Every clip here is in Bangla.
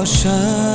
陌生。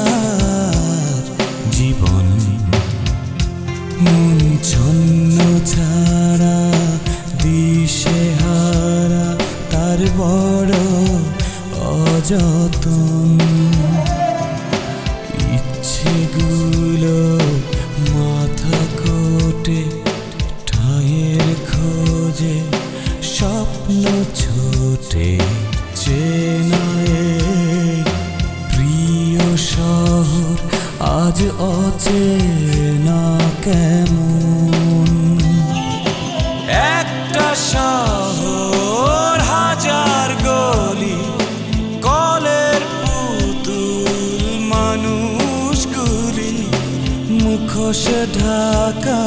মুখোশ ঢাকা,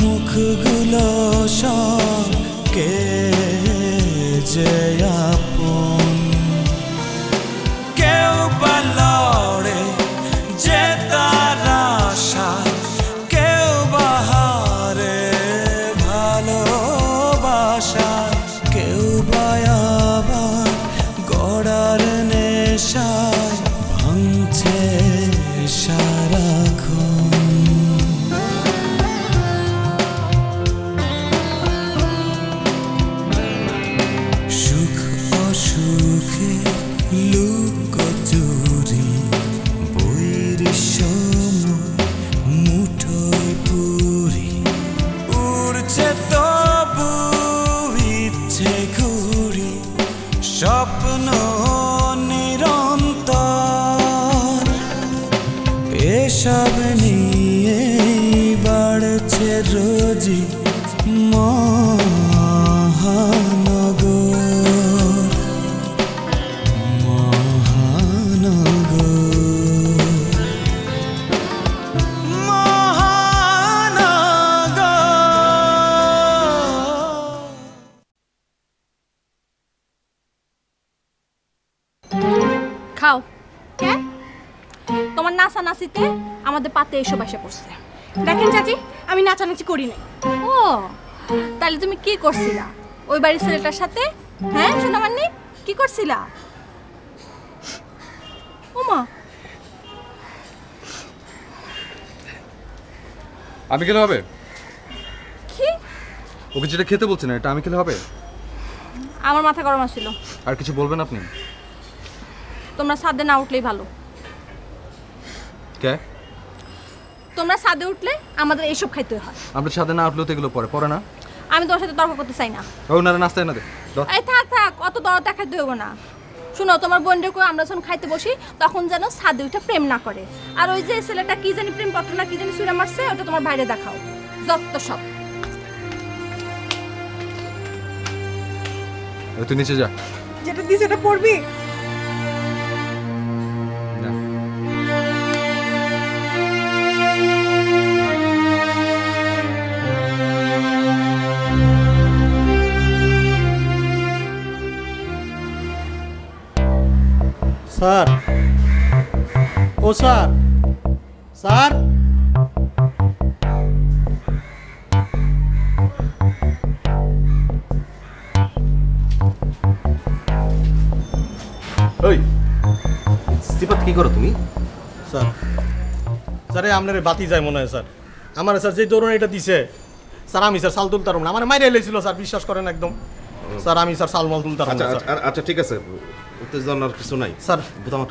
মুখগুলো সব কে যে কেউ বা লড়ে যে তার আশা, কেউ বা হারে ভালোবাসা। কেউ বা আবার গড়ার নেশায় ভাঙছে সারাক্ষণ পড়ছে দেখেন চাচি আমি নাচানাচি করি নাই। ও তাহলে তুমি কি করছিলা? ওই বাড়ির ছেলেটার সাথে? হ্যাঁ সোনামান্নি কি করছিলা? ওমা। আমি খেলে হবে? কি? ওকে যেটা খেতে বলছি না এটা আমি খেলে হবে? আমার মাথা গরম আসছিল আর কিছু বলবেন আপনি? তোমরা সাদে না উঠলেই ভালো। কে? তোমরা সাদে উঠলে আমাদের এইসব খাইতে হয়। আমরা ছাদে না উঠলেও তো এগুলো পরে পরে না? আমি তোমার সাথে তর্ক করতে চাই না। ও না নাস্তায় না দে এই থাক থাক অত দরদ দেখাইতে হইব না। শুনো তোমার বোনদের করে আমরা যখন খাইতে বসি তখন যেন সাদে উঠে প্রেম না করে। আর ওই যে ছেলেটা কি জানি প্রেম পত্র না কি জানি সুরে মারছে ওটা তোমার বাইরে দেখাও। যত সব। তুই নিচে যা। যেটা দিস এটা পড়বি স্যার। ও স্যার। স্যার। ওই সিফাত কি করো তুমি? স্যার। স্যার আপনার বাতি যায় মনে হয় স্যার। আমার স্যার যে দৌড়ন এটা দিছে স্যার আমি স্যার সাল তুলতাম না। আমার মাইরে এলেছিল স্যার বিশ্বাস করেন একদম। স্যার আমি স্যার সালমাল তুলতাম আচ্ছা না আচ্ছা, আর- আচ্ছা ঠিক আছে। উত্তেজনার কিছু নাই। স্যার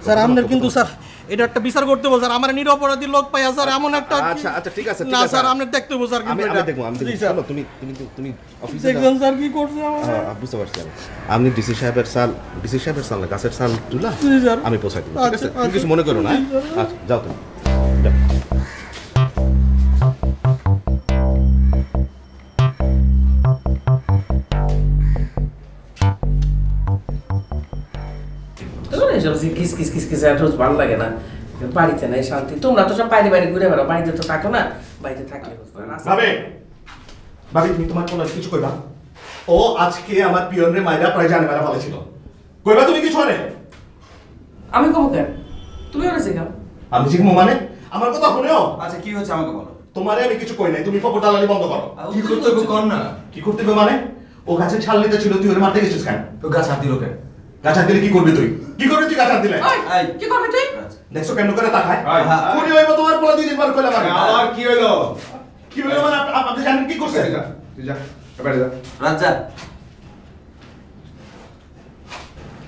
স্যার আমাদের কিন্তু স্যার এটা একটা বিচার করতে বল স্যার। আমার নিরপরাধী লোক পাইয়া স্যার এমন একটা আচ্ছা আচ্ছা ঠিক আছে না স্যার আপনার দেখতে হবে স্যার আমি আমি। দেখব আমি। চলো, তুমি তুমি তুমি অফিসে দেখবেন স্যার কি করছে আমার? হ্যাঁ, বুঝতে পারছি আমি। আপনি ডিসি সাহেবের সাল ডিসি সাহেবের সাল না গাছের সাল তুলা আমি পৌঁছাই দেবো ঠিক আছে? আচ্ছা, কিছু মনে করো না হ্যাঁ? আচ্ছা যাও তুমি। কিস কিস কিস কিস রোজ ভালো লাগে না। বাড়িতে নাই শান্তি। তোমরা তো সব বাইরে বাইরে ঘুরে বেড়াও বাড়িতে তো থাকো না। বাড়িতে থাকলে বুঝতে ভাবে ভাবি তুমি তোমার কোনো কিছু কইবা? ও আজকে আমার পিয়নরে মাইরা প্রায় জানে মারা ফেলেছিল কইবা তুমি কিছু আমি কমো কেন? তুমি ওরা শেখাও। আমি শিখব মানে? আমার কথা শুনেও? আচ্ছা কি হচ্ছে আমাকে বলো। তোমারে আমি কিছু কই নাই তুমি দালালি বন্ধ করো। কি করতে হবে কর না। কি করতে হবে মানে? ও গাছে ছাল নিতে ছিল তুই ওরে মারতে গেছিস কেন? তো গাছ হাত দিল কেন? গাছ দিলে কি করবি তুই? কি করবি তুই গাছ দিলে? কি করবে তুই? দেখছ কেমন করে তাকায় আয়। কোনি হইব তোমার পোলা দুই দিন বার কইলা মানে আবার কি হইল? কি হইল মানে আপ- আপ- আপনি জানেন কি করছে? তুই যা এবারে যা। রাজা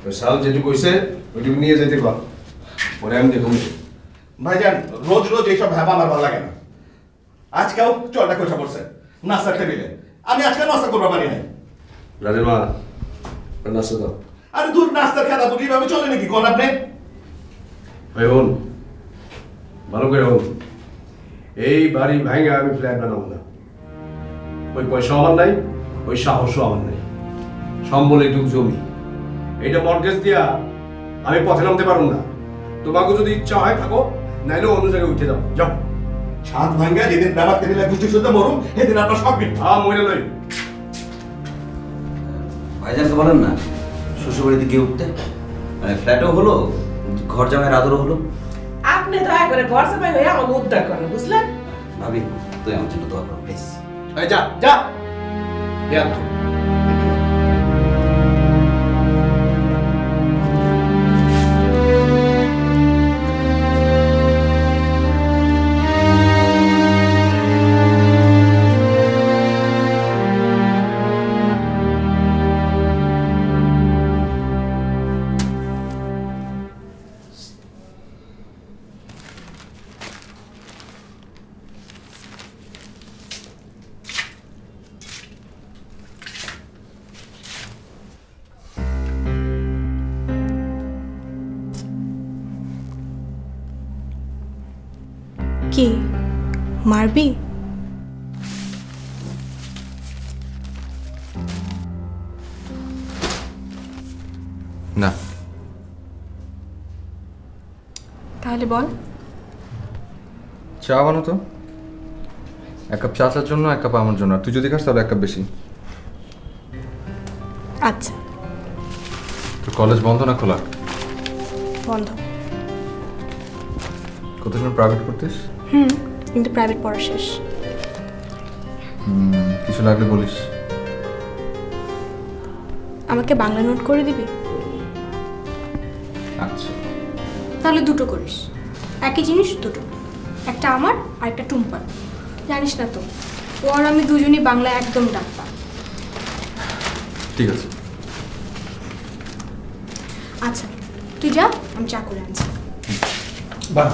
ওই শাল যেটুকু কইছে ওইটুকু নিয়ে যেতে পার পরে আমি দেখুন ভাইজান রোজ রোজ এইসব ভাবা আমার ভালো লাগে না। আজকেও চলটা কইসা পড়ছে নাস্তার টেবিলে। আমি আজকে নাস্তা করব পারি নাই। রাজের মা নাস্তা দাও। আরে দূর নাস্তার খেলা তো এইভাবে চলে নাকি? কোন আপনি? ভাই হন ভালো করে হন এই বাড়ি ভাঙে আমি ফ্ল্যাট বানাবো না। ওই পয়সা আমার নাই ওই সাহসও আমার নাই। সম্বল একটু জমি। এইটা মর্গেজ দিয়া আমি পথে নামতে পারব না। তোমাকে যদি ইচ্ছা হয় থাকো নাইলে অন্য জায়গায় উঠে যাও। যাও। ছাদ ভাঙ্গা যেদিন ব্যাপার টেবিলে গোষ্ঠী শুদ্ধ মরুম সেদিন আপনার সব মিট হ্যাঁ মরে লই। ভাইজানকে বলেন না। শ্বশুরবাড়িতে গিয়ে উঠতে। মানে ফ্ল্যাটও হলো ঘর জামাইয়ের আদরও হলো। আপনি দয়া করে ঘর সাফাই হয়ে আমাকে উদ্ধার করেন বুঝলেন? ভাবি তুই আমার জন্য দোয়া কর প্লিজ। যা যা। যা মারবি না। তাহলে বল। চা বানো তো। এক কাপ চাচার জন্য এক কাপ আমার জন্য। আর তুই যদি খাস তাহলে এক কাপ বেশি। আচ্ছা। তোর কলেজ বন্ধ না খোলা? বন্ধ। কত সময় প্রাইভেট করতিস হুম। কিন্তু প্রাইভেট পড়া শেষ। কিছু লাগলে বলিস। আমাকে বাংলা নোট করে দিবি? আচ্ছা। তাহলে দুটো করিস। একই জিনিস দুটো। একটা আমার আর একটা টুম্পার জানিস না তো ও আর আমি দুজনই বাংলা একদম ডাকতাম ঠিক আছে। আচ্ছা তুই যা আমি চা করে আনছি। বাহ।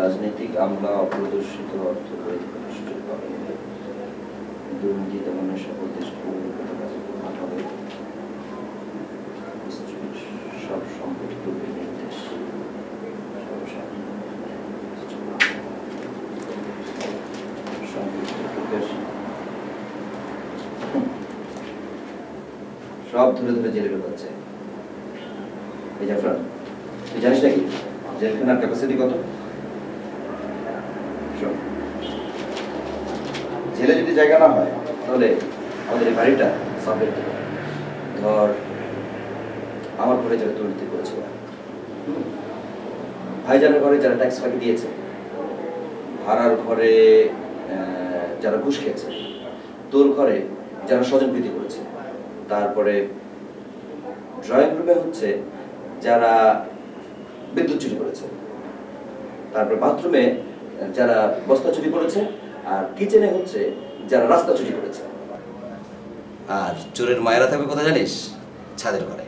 রাজনৈতিক আমলা অপ্রদর্শিত অর্থ বৈধ নষ্ট দুর্নীতি দমনের সকল দৃষ্টিভঙ্গিগত সব সম্পত্তি পূর্বে নির্দেশ সব ধরে ধরে জেলে ঢোকাচ্ছে এই জাফরান তুই জানিস নাকি? জেলখানার ক্যাপাসিটি কত শোন, জেলে যদি জায়গা না হয়, তাহলে আমাদের এই বাড়িটা সাবলেট দেবে ধর, আমার ঘরে যারা দুর্নীতি করেছে। ভাইজানের ঘরে যারা ট্যাক্স ফাঁকি দিয়েছে, ভাড়ার ঘরে যারা ঘুষ খেয়েছে, তোর ঘরে যারা স্বজন স্বজনপ্রীতি করেছে, তারপরে ড্রয়িং রুমে হচ্ছে যারা বিদ্যুৎ চুরি করেছে, তারপরে বাথরুমে যারা বস্তা চুরি করেছে আর কিচেনে হচ্ছে যারা রাস্তা চুরি করেছে। আর চোরের মায়েরা থাকবে কথা জানিস? ছাদের ঘরে।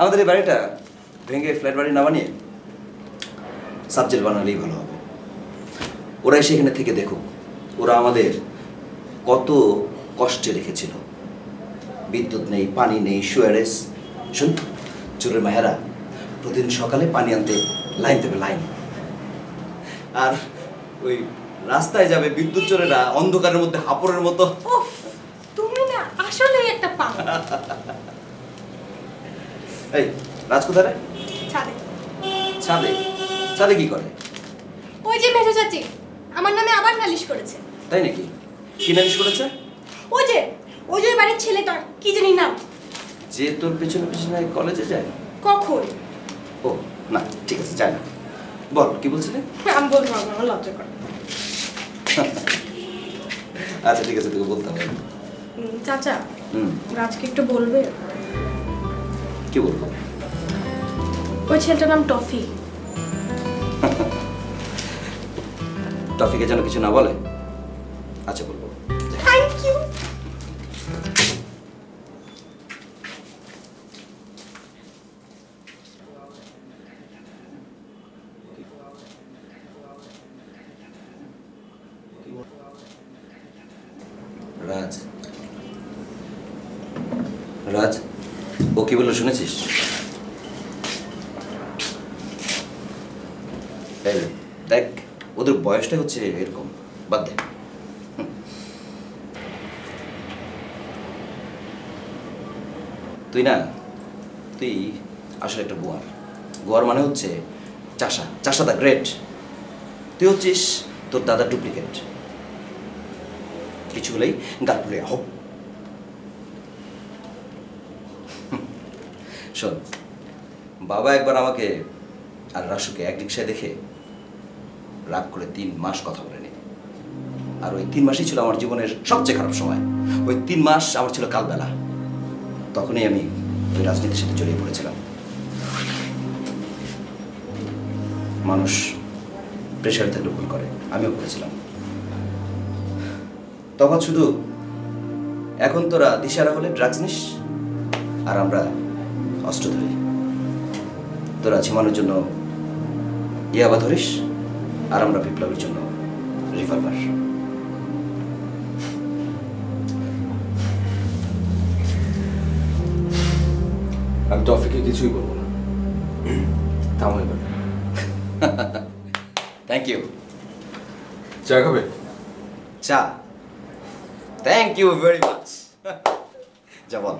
আমাদের এই বাড়িটা ভেঙে ফ্ল্যাট বাড়ি না বানিয়ে সাবজেক্ট বানালেই ভালো হবে। ওরা এসে এখানে থেকে দেখুক, ওরা আমাদের কত কষ্টে রেখেছিল। বিদ্যুৎ নেই, পানি নেই সুয়ারেস শুন, চোরের মায়েরা প্রতিদিন সকালে পানি আনতে লাইন দেবে, লাইন। আর ওই রাস্তায় যাবে বিদ্যুৎ চোরেরা অন্ধকারের মধ্যে হাপড়ের মতো। তুমি না আসলেই একটা পা এই রাজ কোথায়? ছাদে। ছাদে? ছাদে কি করে? ওই যে মেজো চাচি আমার নামে আবার নালিশ করেছে। তাই নাকি? কি নালিশ করেছে? ওই যে ওই যে বাড়ির ছেলেটা কি জানি নাম। যে তোর পেছনে পেছনে কলেজে যায়? কখন? ও না ঠিক আছে যায় না। বল কি বলছিলে? আমি বলতে পারব না লজ্জা করে। আচ্ছা ঠিক আছে তোকে বলতে হবে চাচা হুম। রাজকে একটু বলবে? কি বলব? ওই ছেলেটার নাম টফি। টফিকে যেন কিছু না বলে? আচ্ছা বলব থ্যাংক ইউ রাজ রাজ ও কি বলল শুনেছিস এই, দেখ ওদের বয়সটা হচ্ছে এরকম বাদ দে। হুম। তুই না তুই আসলে একটা গোয়ার। গোয়ার মানে হচ্ছে চাষা চাষা দা গ্রেট। তুই হচ্ছিস তোর দাদার ডুপ্লিকেট। কিছু হলেই গাল ফুলে হোক শোন বাবা একবার আমাকে আর রাসুকে এক রিক্সায় দেখে রাগ করে তিন মাস কথা বলেনি। আর ওই তিন মাসই ছিল আমার জীবনের সবচেয়ে খারাপ সময়। ওই তিন মাস আমার ছিল কালবেলা। তখনই আমি ওই রাজনীতির সাথে জড়িয়ে পড়েছিলাম। মানুষ প্রেশারে থাকলে ভুল করে, আমিও করেছিলাম। তখন শুধু এখন তোরা দিশারা হলে ড্রাগস নিস, আর আমরা অস্ত্র ধরি। তোরা ঝিমানোর জন্য ইয়াবা ধরিস আর আমরা বিপ্লবের জন্য রিভলভার। আমি টফিকে কিছুই বলব না। থামো এবার। থ্যাংক ইউ চা খাবে? চা। থ্যাংক ইউ ভেরি মাচ যা বল।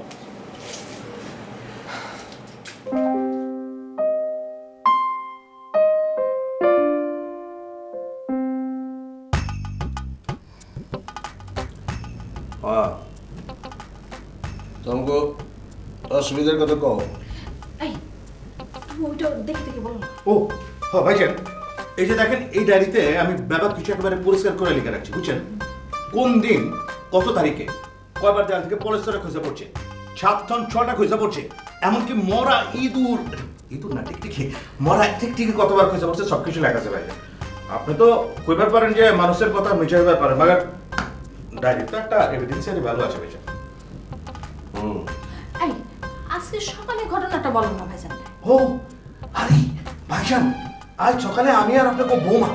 অসুবিধার কথা কও। এই তুমি ওইটা দেখে দেখে বলো। ও হ্যাঁ ভাইজান এই যে দেখেন এই ডায়েরিতে আমি ব্যাপার কিছু একেবারে পরিষ্কার করে লিখে রাখছি বুঝছেন? কোন দিন কত তারিখে কয়বার থেকে খোঁজা পড়ছে ছটা খোঁজা পড়ছে এমনকি মরা ইঁদুর ইঁদুর না টিকটিকি মরা টিকটিকি কতবার খোঁজা পড়ছে সব কিছু লেখা আছে ভাইজান আপনি তো কইবার পারেন যে মানুষের কথা মিটাইবার পারেন মাগার ডায়েরি তো একটা এভিডেন্সিয়ালি ভালো আছে ভাইজান হুম। আজকে সকালে ঘটনাটা বলো না ভাইজান। ও আরে ভাইজান আজ সকালে আমি আর আপনাকে বৌমা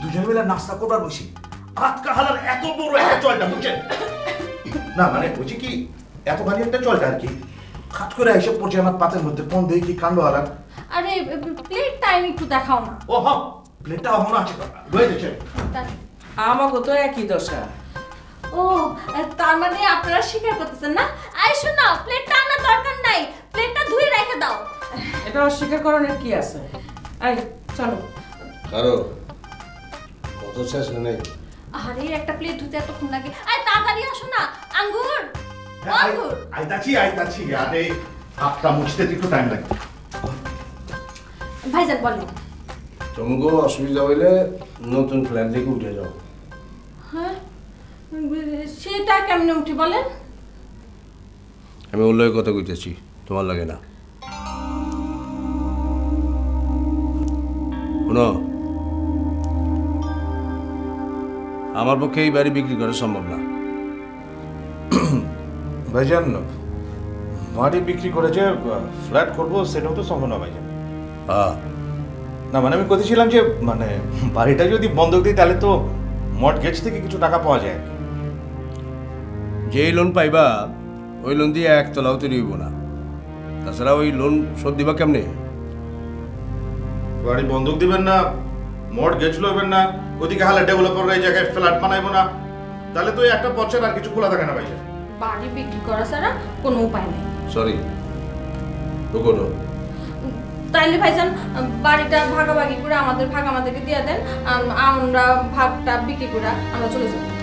দুজন মিলে নাস্তা করবার বসি। আটকা হালার এত বড় একটা চলটা বুঝছেন? না মানে বলছি কি এত ভারী একটা চলটা আর কি। খাট করে এসে পড়ছে আমার পাতের মধ্যে কোন দেখি কি কাণ্ড হালার আরে প্লেট টাইম একটু দেখাও না। ও হ্যাঁ প্লেটটা এখনও আছে। রয়ে গেছে। আমাকে তো একই দশা। ও তার মানে আপনারা স্বীকার করতেছেন না? আই শোনো প্লেটটা আনার দরকার নাই। প্লেটটা ধুয়ে রেখে দাও। এটা অস্বীকার করানোর কি আছে? এই চলো। কারও? কত শেষ নেই আরে একটা প্লেট ধুতে এতক্ষণ লাগে। আরে তাড়াতাড়ি আসো না। আঙ্গুর! ও আঙ্গুর! আইতাছি আইতাছি। আরে হাতটা মুছতে একটু টাইম লাগে। ভাইজান বলেন তোমাকে অসুবিধা হইলে নতুন ফ্ল্যাট দেখে উঠে যাও। হ্যাঁ? সেটা কেমনে উঠি বলেন? আমি উল্লেখ কথা কইতেছি তোমার লাগে না। শোনো আমার পক্ষে এই বাড়ি বিক্রি করা সম্ভব না। ভাইজান বাড়ি বিক্রি করে যে ফ্ল্যাট করব সেটাও তো সম্ভব না ভাইজান। হ্যাঁ। না মানে আমি কথেছিলাম যে মানে বাড়িটা যদি বন্ধক দিই তাহলে তো মর্টগেজ থেকে কিছু টাকা পাওয়া যায় যেই লোন পাইবা ওই লোন দিয়ে একতলাও তৈরি হইব না। তাছাড়া ওই লোন শোধ দিবা কেমনে? বাড়ি বন্ধক দিবেন না মর্টগেজ লইবেন না ওদিকে হালে ডেভেলপাররা এই জায়গায় ফ্ল্যাট বানাইবো না। তাহলে তো একটা বছর আর কিছু খোলা থাকে না ভাই বাড়ি বিক্রি করা ছাড়া কোনো উপায় নেই। সরি রুকো তাইলে ভাইজান বাড়িটা ভাগাভাগি করে আমাদের ভাগ আমাদেরকে দিয়ে দেন আম, আমরা ভাগটা বিক্রি করে আমরা চলে যাব।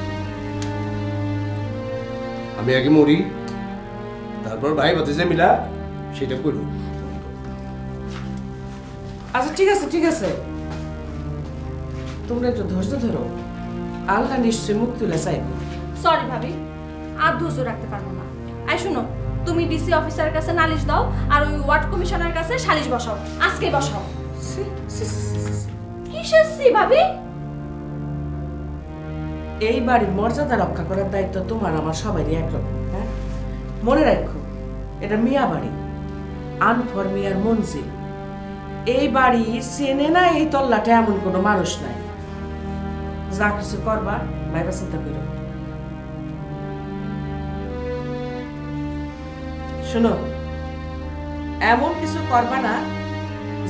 আমি আগে মরি তারপর ভাই ভাতিজা মিলা সেটা করব আচ্ছা ঠিক আছে ঠিক আছে। তোমরা একটু ধৈর্য ধরো। আল্লাহ নিশ্চয়ই মুখ তুলে চাইবে। সরি ভাবি আর ধৈর্য রাখতে পারব না। আই শুনো তুমি ডিসি অফিসারের কাছে নালিশ দাও আর ওই ওয়ার্ড কমিশনারের কাছে সালিশ বসাও। আজকে বসাও। সি, সি, সি, সি, সি। কিসের সি ভাবি? এই বাড়ির মর্যাদা রক্ষা করার দায়িত্ব তোমার, আমার সবারই একরকম হ্যাঁ? মনে রাখো, এটা মিয়া বাড়ি, আনফর মিয়ার মঞ্জিল। এই বাড়ি চেনে না এই তল্লাটা এমন কোনো মানুষ নাই। যা কিছু করবা, ভাইবা চিন্তা করো। শোনো, এমন কিছু করবা না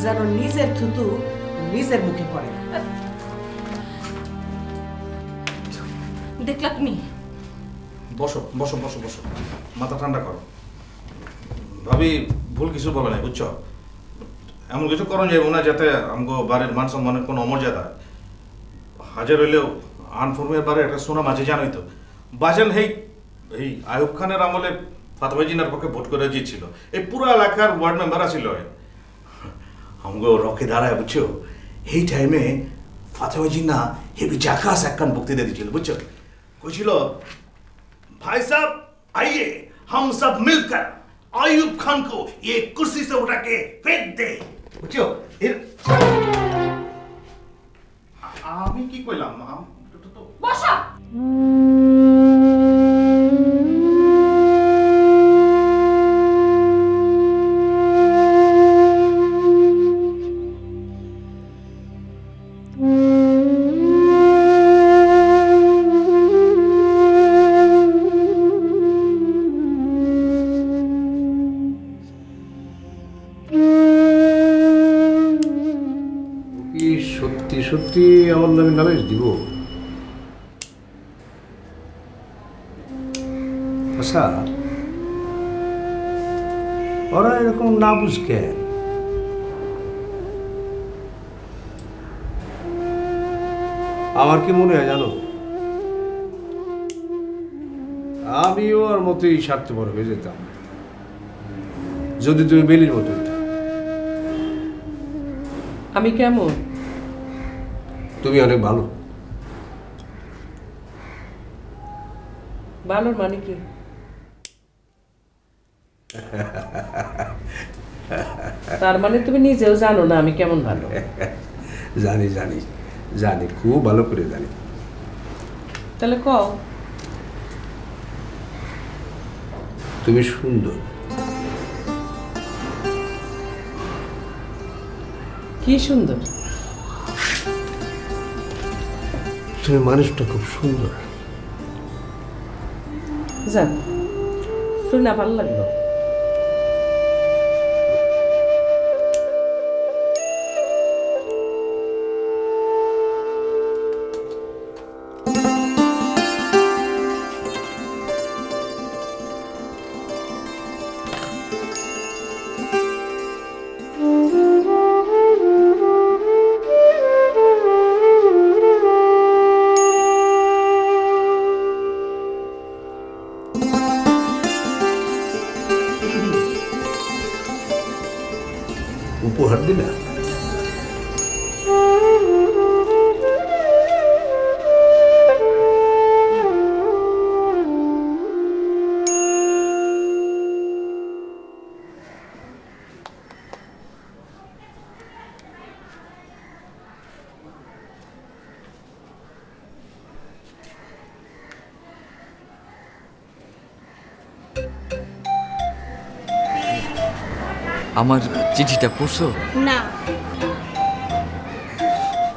যেন নিজের থুতু নিজের মুখে পড়ে। দেখলা তুমি? বসো বসো বসো বসো। মাথা ঠান্ডা করো। ভাবি, ভুল কিছু বলে নাই, বুঝছ? এমন কিছু করণ যাইব না যাতে আমগো বাড়ির মান সম্মানের কোনো অমর্যাদা হাজার হইলেও আনফর্মের বারে একটা সোনা মাঝে জানোই তো। বাজান হেই, এই আয়ুব খানের আমলে ফাতেমা জিনার পক্ষে ভোট করে জিতছিল। এই পুরো এলাকার ওয়ার্ড মেম্বার আছিল আমগো রকে দাঁড়ায়, বুঝছ? এই টাইমে ফাতেমা জিন্না হেবি জাকাস একখান বক্তৃতা দিছিল, বুঝছ? কইছিল भाई साहब आइए हम सब मिलकर आयुब खान को ये कुर्सी से उठा के फेंक दे বুঝছো এর আ- আমি কি কইলাম আম- তো- তো- বসা আচ্ছা ওরা এরকম না বুঝকে। আমার কি মনে হয় জানো? আমিও ওর মতোই স্বার্থপর হয়ে যেতাম। যদি তুমি বেলির মতো আমি কেমন? তুমি অনেক ভালো। ভালোর মানে কি? তার মানে তুমি নিজেও জানো না আমি কেমন ভালো। জানি জানি জানি খুব ভালো করে জানি। তাহলে কও। তুমি সুন্দর। কি সুন্দর? তুমি মানুষটা খুব সুন্দর। যাক শুনে ভালো লাগল। আমার চিঠিটা পড়ছো? না।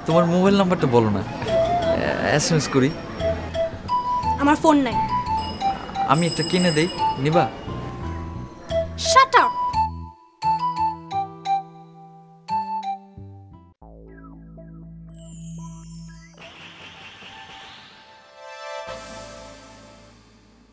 তোমার মোবাইল নাম্বারটা বলো না। এসএমএস করি। আমার ফোন নাই। আমি একটা কিনে দেই। নিবা?